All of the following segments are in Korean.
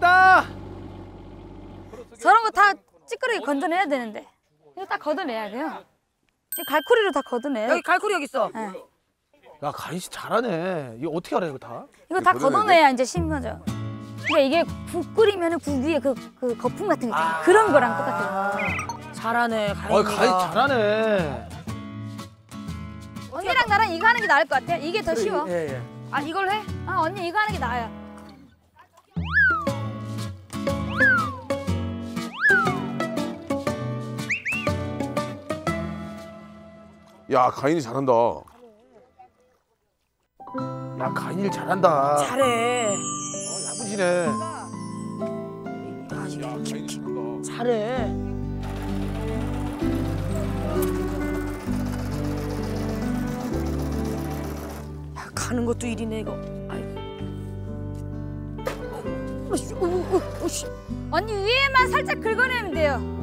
왔다. 저런 거 다 찌끄러기 건져내야 되는데 이거 다 걷어내야 돼요. 이 갈쿠리로 다 걷어내요. 여기 갈고리 여기 있어. 예. 야 가인 씨 잘하네. 이거 어떻게 알아 이거 다? 이거 다 걷어내야 걷어내야 이제 심어져. 그러니까 이게 국 끓이면 국 위에 그, 그 거품 같은 거 있잖아. 그런 거랑 똑같아요. 잘하네 어 가인이가. 가인 잘하네. 언니랑 나랑 이거 하는 게 나을 것 같아. 이게 더 쉬워. 예 예. 아 이걸 해? 아 언니 이거 하는 게 나아요. 야 가인이 잘한다. 야 가인 일 잘한다. 잘해. 어, 야무지네. 아, 야 가인이 잘한다. 잘해. 야, 가는 것도 일이네 이거. 오, 오, 오씨. 언니 위에만 살짝 긁어내면 돼요.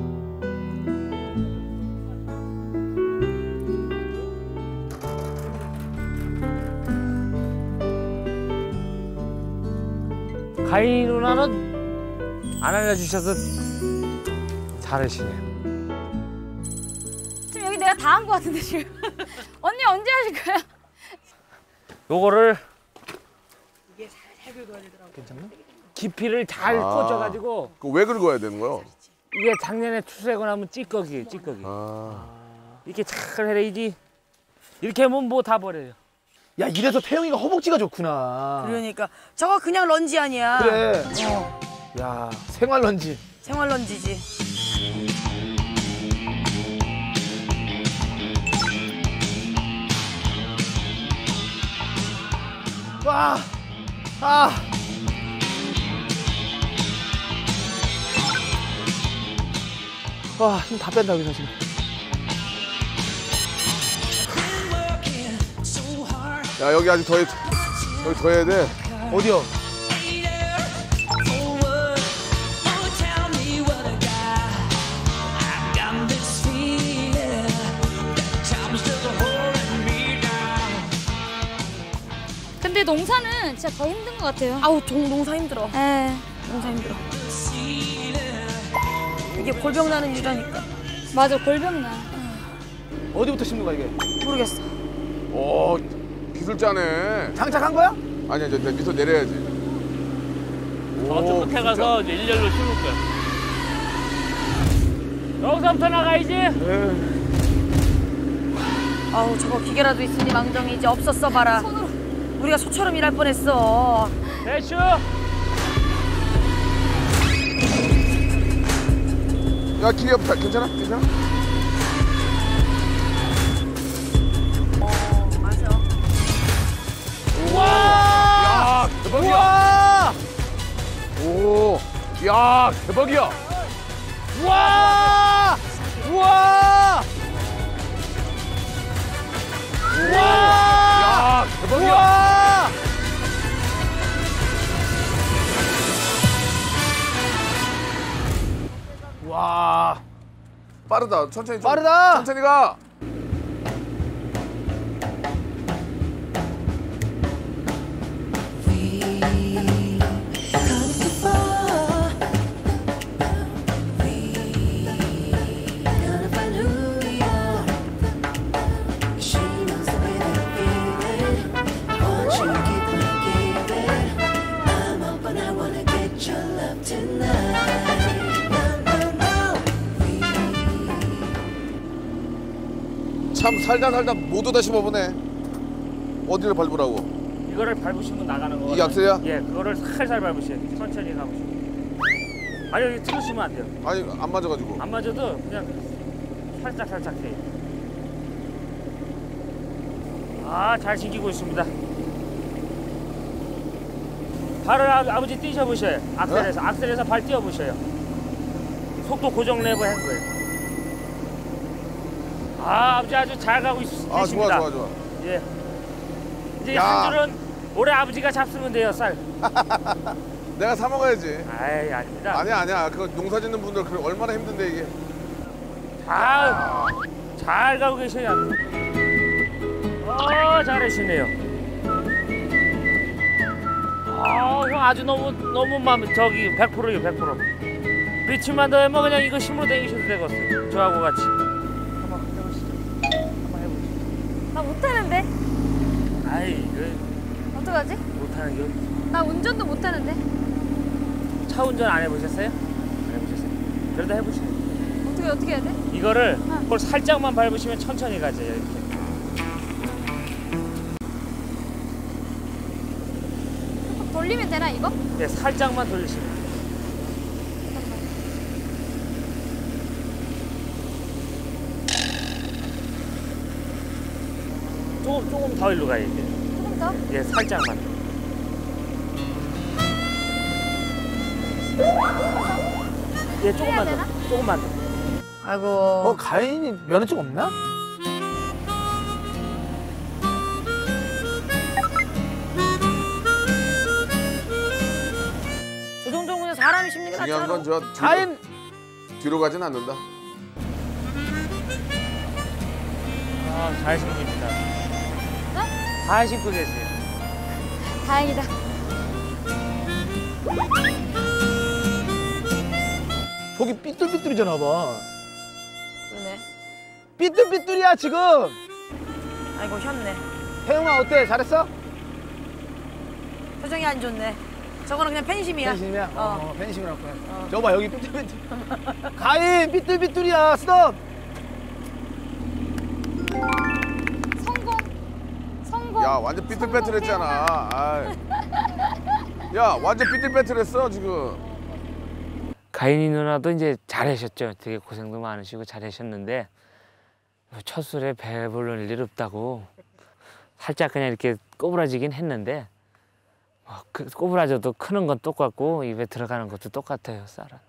가인 누나는 안 알려주셔서 잘하시네요. 지금 여기 내가 다한것 같은데 지금. 언니 언제 하실 거야? 요거를 깊이를 잘 아. 꽂아가지고 그왜 긁어야 되는 거요? 이게 작년에 투세고 나면 찌꺼기 찌꺼기 아. 이렇게 잘 해야지 이렇게 하면 뭐 다 버려요. 야 이래서 태영이가 허벅지가 좋구나. 그러니까 저거 그냥 런지 아니야. 그래. 어, 야 생활 런지. 생활 런지지. 와. 아. 와, 힘 다 뺀다, 여기서 지금. 야 여기 아직 더 해. 여기 더 해야 돼. 어디요? 근데 농사는 진짜 더 힘든 것 같아요. 아우 종 농사 힘들어. 에 농사 힘들어. 이게 골병 나는 일이라니까. 맞아 골병 나. 어디부터 심는 거야, 이게? 모르겠어. 오 기술자네. 장착한 거야? 아니야 이제 밑으로 내려야지. 저쪽 끝에 가서 이제 일렬로 심을 거야. 여기서부터 나가야지. 아우 저거 기계라도 있으니 망정이 이제 없었어 봐라. 우리가 소처럼 일할 뻔했어. 대슈. 야 길이 없다. 괜찮아? 괜찮아? 야 대박이야. 우와! 오. 야 대박이야. 우와! 우와! 우와! 야 대박이야. 우와! 와, 빠르다. 천천히 좀. 빠르다. 천천히 가. 참 살다 살다 못 오다 심어보네. 어디를 밟으라고? 이거를 밟으시면 나가는 거. 이 악셀이야? 예, 그거를 살살 밟으셔야 돼. 천천히 가보시고. 아니 여기 틀으시면 안 돼요. 아니 안 맞아가지고. 안 맞아도 그냥 살짝 살짝 돼. 아, 잘 지키고 있습니다. 발을 아, 아버지 뛰셔 보셔요. 악셀에서 악셀에서 발 뛰어 보셔요. 속도 고정 레버 한 거예요. 아, 아버지 아주 잘 가고 있, 아. 좋아 좋아 좋아. 예. 이제 야. 한 줄은 올해 아버지가 잡수면 돼요, 쌀. 내가 사 먹어야지. 아이, 아닙니다. 아니야 아니야. 그 농사 짓는 분들 그 얼마나 힘든데 이게. 잘, 잘 가고 계셔요. 어, 잘하시네요. 아, 형 아주 너무 너무 마음 저기 100%예요 100%. 리치만 더 하면 그냥 이거 힘으로 당기셔도 되겠어요. 저하고 같이. 못하는데. 아이 이거 어떡하지? 못하는 게 나 운전도 못하는데. 차 운전 안 해보셨어요? 안 해보셨어요? 그래도 해보시죠. 어떻게 어떻게 해야 돼? 이거를 그걸 살짝만 밟으시면 천천히 가져요 이렇게. 돌리면 되나 이거? 네, 살짝만 돌리시면. 돼요. 조금 조금 더 일로 가야 돼요. 조금 더? 예, 살짝만. 예, 조금만 더. 조금만 더. 아이고. 어 가인이 면허증 없나? 저 정도면 사람이 심리가 중요한 낫잖아. 건저 뒤로, 가인 뒤로 가진 않는다. 아, 잘 신깁니 다. 어? 잘 신고 계세요. 다행이다. 저기 삐뚤삐뚤이잖아 봐. 그러네. 삐뚤삐뚤이야 지금. 아이고 혔네. 혜영아 어때? 잘했어? 표정이 안 좋네. 저거는 그냥 팬심이야. 펜심이야? 어. 어, 펜심이라고 해. 저거 봐 여기 삐뚤삐뚤. 가인 삐뚤삐뚤이야 스톱. 야 완전 삐뚤빼뚤했잖아. 아이. 야 완전 삐뚤빼뚤했어 지금. 가인이 누나도 이제 잘하셨죠. 되게 고생도 많으시고 잘하셨는데 첫 술에 배불릴 일 없다고 살짝 그냥 이렇게 꼬부라지긴 했는데 뭐그 꼬부라져도 크는 건 똑같고 입에 들어가는 것도 똑같아요. 쌀은.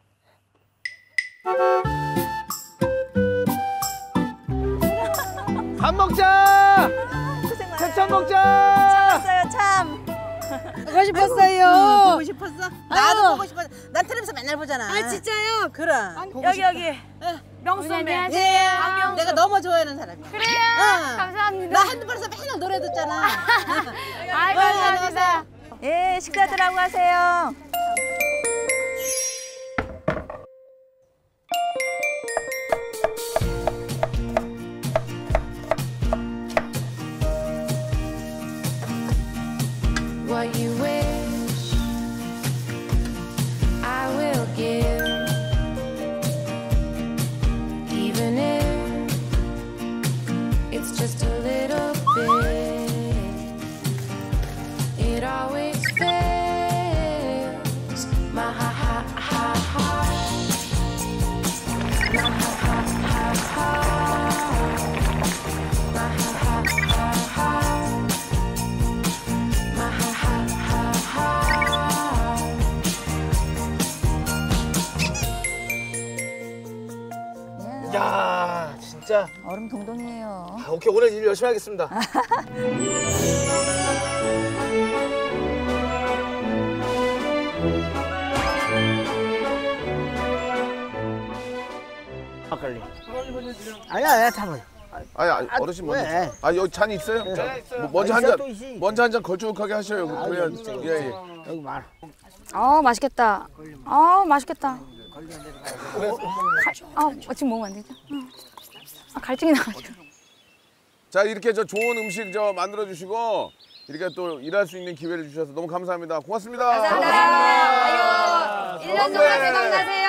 밥 먹자. 먹자. 싶었어요 참. 보고 응, 보고 싶었어? 나도 보고 싶었어. 난 텔레비에서 맨날 보잖아. 아 진짜요? 그럼. 보고 여기 싶어. 여기. 명수선배. 예. 내가 너무 좋아하는 사람이야. 그래요. 응. 감사합니다. 나 핸드폰에서 맨날 노래 듣잖아. 아이 감사합니다. 예, 식사들 하고 가세요. 진짜. 얼음 동동이에요. 아, 오케이 오늘 일 열심히 하겠습니다. 막걸리. 아니야 아니야 잠깐. 아니, 아니 어르신 먼저. 왜? 아 여기 잔 있어요? 자, 뭐, 먼저 한 잔. 먼저 한 잔 걸쭉하게 하셔요. 그래야 예 예. 여기 말. 어 맛있겠다. 어 맛있겠다. 갈, 아 지금 먹으면 안 되죠? 응. 아 갈증이 나가지고. 자 이렇게 저 좋은 음식 저 만들어 주시고 이렇게 또 일할 수 있는 기회를 주셔서 너무 감사합니다. 고맙습니다. 감사합니다. 아유 1년 동안 대박나세요.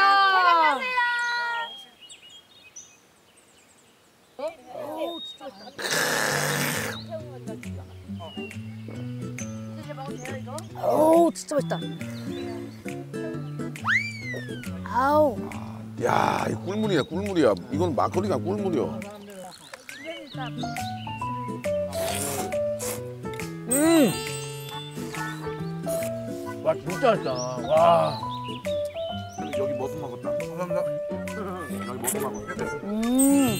오 진짜 맛있다. 야, 이 꿀물이야, 꿀물이야. 이건 막걸리가 꿀물이야. 와 진짜 맛있다. 와. 여기 머슴 먹었다. 감사합니다. 여기 머슴 먹었다. 음.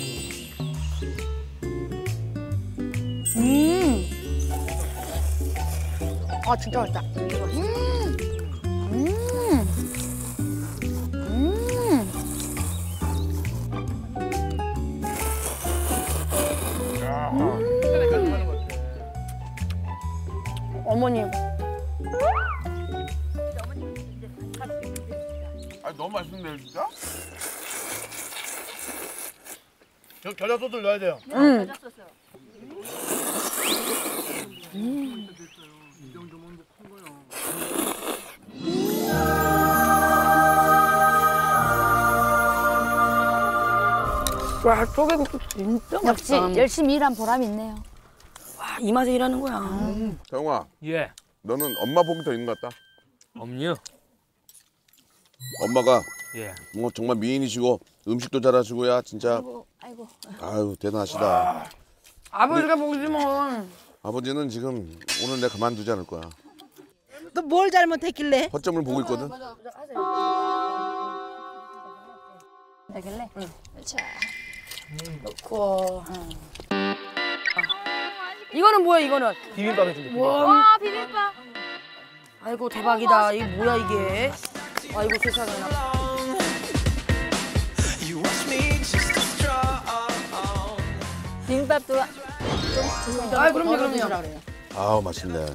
음. 아 진짜 맛있다. 음. 음. 어머님 너무 맛있는데 진짜? 저 겨자 소스를 넣어야 돼요. 와 조개국수 진짜 역시 열심히 일한 보람이 있네요. 와, 이 맛에 일하는 거야. 정아, 예. 너는 엄마 복이 더 있는 것 같다. 엄요. 엄마가 예. 뭐 정말 미인이시고 음식도 잘하시고야 진짜 아이고, 아이고. 아유 대단하시다. 아버지가 보시면 아버지는 지금 오늘 내가 가만두지 않을 거야. 너 뭘 잘못했길래? 허점을 보고 있거든. 되길래. 넣고. 이거는 뭐야 이거는? 비빔밥 해준대. 비빔밥. 와, 비빔밥. 아이고 대박이다. 이게 뭐야 이게? 아이고 세상에나. 비빔밥도 아 그럼요 그럼요. 아우 맛있네.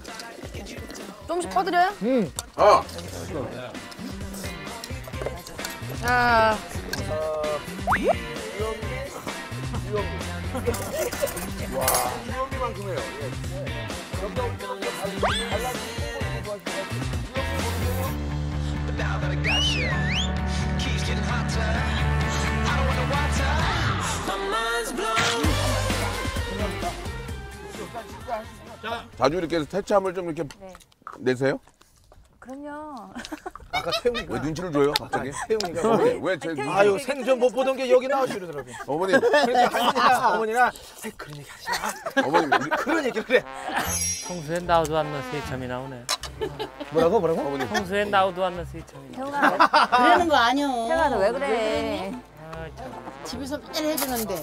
좀씩 퍼드려요? 아, 자. 자주 이렇게 태참을 좀 이렇게 내세요? 그럼요. 아까 태웅이가. 왜 눈치를 줘요 갑자기? 태웅이가. 어머니 왜제 아유 생전 못 보던 게 여기 나오시더라고요. 어머니 그러니까 아이 그런 얘기 하지 마. 어머니 그런 얘기를 해. 평소엔 나오도 않는 세참이 나오네. 뭐라고 뭐라고? 어머니 평소엔 나오도 않는 세참이. 태웅아, 그러는 거 아니야. 태웅아 너 왜 그래? 아, 참. 집에서 맨날 해주는데.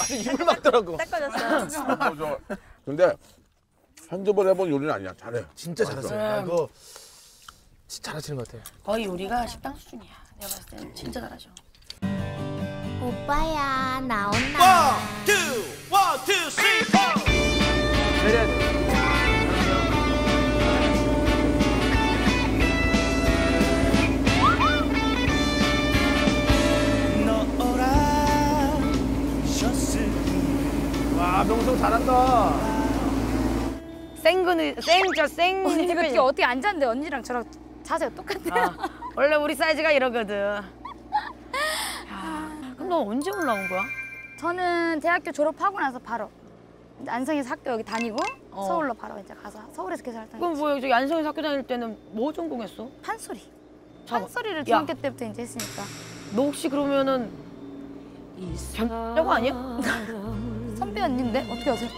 아주 입을 막더라고. 닦아줬어. 어, 저, 근데 한두 번 해본 요리는 아니야 잘해. 진짜 잘했어요. 아이고 진짜 잘하시는 것 같아요. 거의 요리가 식당 수준이야. 내가 봤을 때는 진짜 잘하죠. 오빠야 나 온나 와 명성 잘한다. 생근을 생저 생. 언니 이거 어떻게 어떻게 앉았는데 언니랑 저랑 자세가 똑같아요. 아, 원래 우리 사이즈가 이러거든. 야, 그럼 너 언제 올라온 거야? 저는 대학교 졸업하고 나서 바로 안성에서 학교 여기 다니고 어. 서울로 바로 이제 가서 서울에서 계속 할 그럼 뭐 저기 안성에서 학교 다닐 때는 뭐 전공했어? 판소리. 잠깐만. 판소리를 야. 중학교 때부터 이제 했으니까 너 혹시 그러면은 변자고 아니야? 선배 언니인데 어떻게 아세요?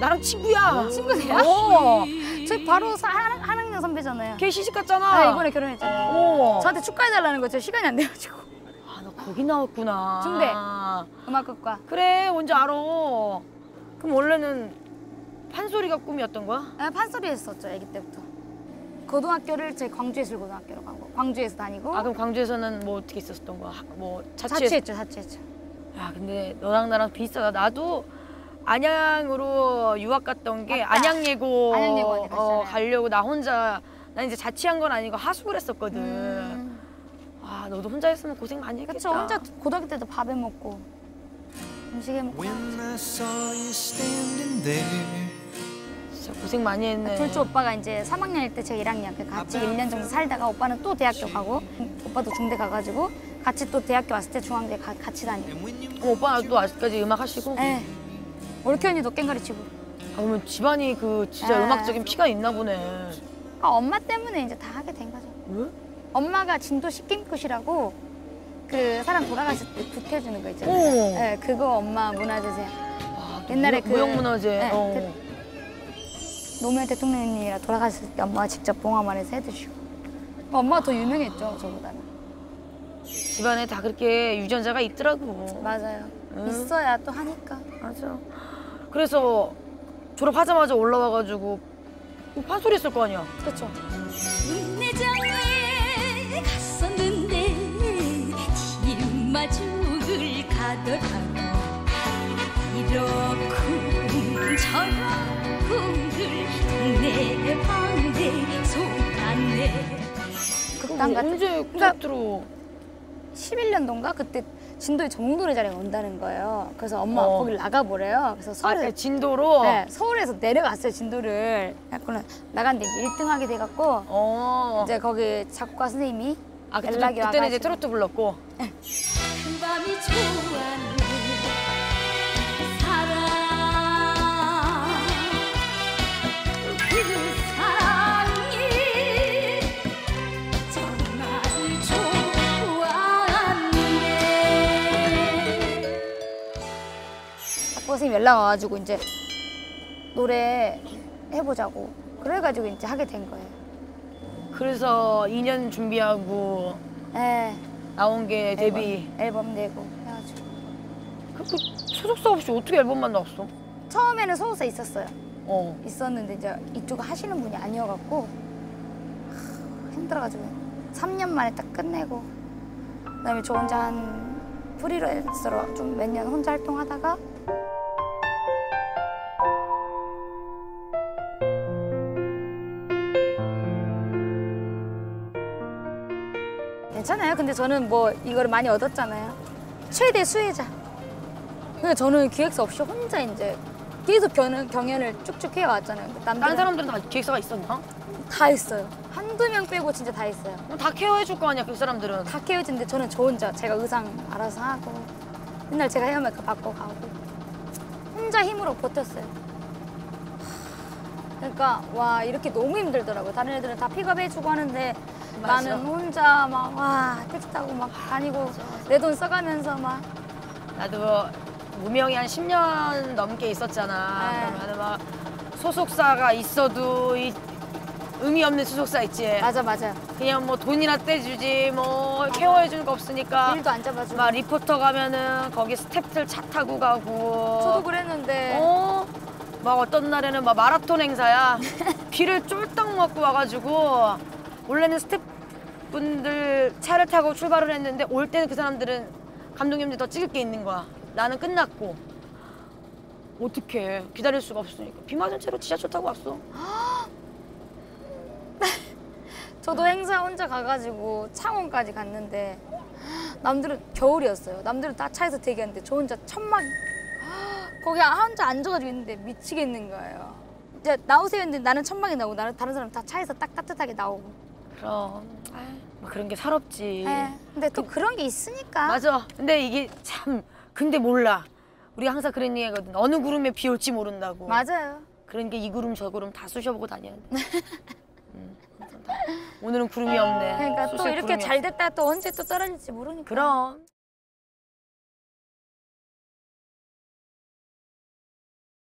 나랑 친구야. 친구세요? 어. 저희 바로 사- 한, 한 학년 선배잖아요. 걔 시집 갔잖아. 아, 이번에 결혼했잖아요. 어. 저한테 축하해달라는 거 제가 시간이 안 돼가지고 아, 너 거기 나왔구나. 중대. 음악극과 그래, 뭔지 알아. 그럼 원래는 판소리가 꿈이었던 거야? 아, 판소리 했었죠 아기 때부터. 고등학교를 제 광주예술고등학교로 가고 광주에서 다니고 아, 그럼 광주에서는 뭐 어떻게 있었던 거야? 하- 뭐 자취? 자취했죠 자취했죠. 야, 근데 너랑 나랑 비슷하다. 나도 안양으로 유학 갔던 게 맞다. 안양예고 어. 가려고 나 혼자 나 이제 자취한 건 아니고 하숙을 했었거든. 음, 아, 너도 혼자 했으면 고생 많이 했겠다. 그쵸 혼자 고등학교 때도 밥해 먹고 음식 해 먹고 진짜 고생 많이 했네. 둘째 오빠가 이제 3학년일 때 제가 1학년 때 같이 1년 정도 살다가 오빠는 또 대학교 가고 오빠도 중대 가가지고 같이 또 대학교 왔을 때 중앙대 가, 같이 다니고 그럼 오빠도 아직까지 음악 하시고? 네. 올케 언니도 깽가리 치고 아, 그러면 집안이 그 진짜 아. 음악적인 피가 있나 보네. 그러니까 엄마 때문에 이제 다 하게 된 거죠 왜? 엄마가 진도 식김굿이라고 그 사람 돌아갔을 때 굿해주는 거 있잖아요 어. 네, 그거 엄마 문화재세요 아, 옛날에 무형- 그- 무형문화재. 네, 어. 노무현 대통령님이랑 돌아가셨을 때 엄마가 직접 봉화만에서 해주시고 엄마가 더 유명했죠 저보다는 집안에 다 그렇게 유전자가 있더라고. 맞아요 응. 있어야 또 하니까 맞아. 그래서 졸업하자마자 올라와가지고 판소리 했을 거 아니야. 내장에 갔었는데 뒷마죽을 가더라고 이렇쿵 저렇쿵들 동네 방네 속았네. 같은 언제 콘서트로 11년도인가? 그때 진도에 전국노래자리가 온다는 거예요. 그래서 엄마가 어. 거기를 나가보래요. 그래서 아, 서울에 그 진도로. 네, 서울에서 내려갔어요 진도를. 그래서 나갔는데 이제 1등하게 돼갖고 어. 이제 거기 작곡가 선생님이 아, 연락이 그때는 이제 와가지고. 트로트 불렀고. 그 선생님 연락 와가지고 이제 노래 해보자고 그래가지고 이제 하게 된 거예요. 그래서 2년 준비하고 네, 나온 게 데뷔. 앨범 내고 해가지고 그, 그 소속사 없이 어떻게 앨범만 나왔어? 처음에는 소속사 있었어요. 어. 있었는데 이제 이쪽 하시는 분이 아니어갖고 하, 힘들어가지고 3년 만에 딱 끝내고 그다음에 저 혼자 한 프리랜서로 좀 몇 년 혼자 활동하다가 근데 저는 뭐 이거를 많이 얻었잖아요. 최대 수혜자. 그러니까 저는 기획사 없이 혼자 이제 계속 경연, 경연을 쭉쭉 해왔잖아요. 근데 남들은 다른 사람들은 다 기획사가 있었나? 다 했어요. 한두 명 빼고 진짜 다 했어요. 그럼 다 케어해줄 거 아니야, 그 사람들은. 다 케어진데 저는 저 혼자 제가 의상 알아서 하고 맨날 제가 헤어 메이크업 받고 가고 혼자 힘으로 버텼어요. 그러니까 와 이렇게 너무 힘들더라고요. 다른 애들은 다 픽업해주고 하는데 맞아. 나는 혼자 막 와 택시 타고 막 다니고 내 돈 써가면서 막 나도 무명이 한 10년 넘게 있었잖아. 네. 그러면은 막 소속사가 있어도 이 의미 없는 소속사 있지. 맞아 맞아 그냥 뭐 돈이나 떼주지 뭐 케어해 주는 거 없으니까 일도 안 잡아주고 막 리포터 가면은 거기 스태프들 차 타고 가고 저도 그랬는데 어? 막 어떤 날에는 막 마라톤 행사야. 비를 쫄딱 먹고 와가지고 원래는 스태프분들 차를 타고 출발을 했는데 올 때는 그 사람들은 감독님들 더 찍을 게 있는 거야. 나는 끝났고 어떡해 기다릴 수가 없으니까 비 맞은 채로 지하철 타고 왔어. 저도 행사 혼자 가가지고 창원까지 갔는데 남들은 겨울이었어요. 남들은 다 차에서 대기하는데 저 혼자 천막 거기 혼자 앉아가지고 있는데 미치겠는 거예요. 이제 나오세요 했는데 나는 천막에 나오고 나는 다른 사람 다 차에서 딱 따뜻하게 나오고. 그럼 뭐 그런 게 서럽지. 네. 근데 또 그 런 게 있으니까. 맞아. 근데 이게 참 근데 몰라. 우리 항상 그런 얘기하거든. 어느 구름에 비 올지 모른다고. 맞아요. 그런 게 이 구름 저 구름 다 쑤셔보고 다녀야 돼. 음, 오늘은 구름이 없네. 그러니까 또 이렇게 잘. 됐다 또 언제 또 떨어질지 모르니까. 그럼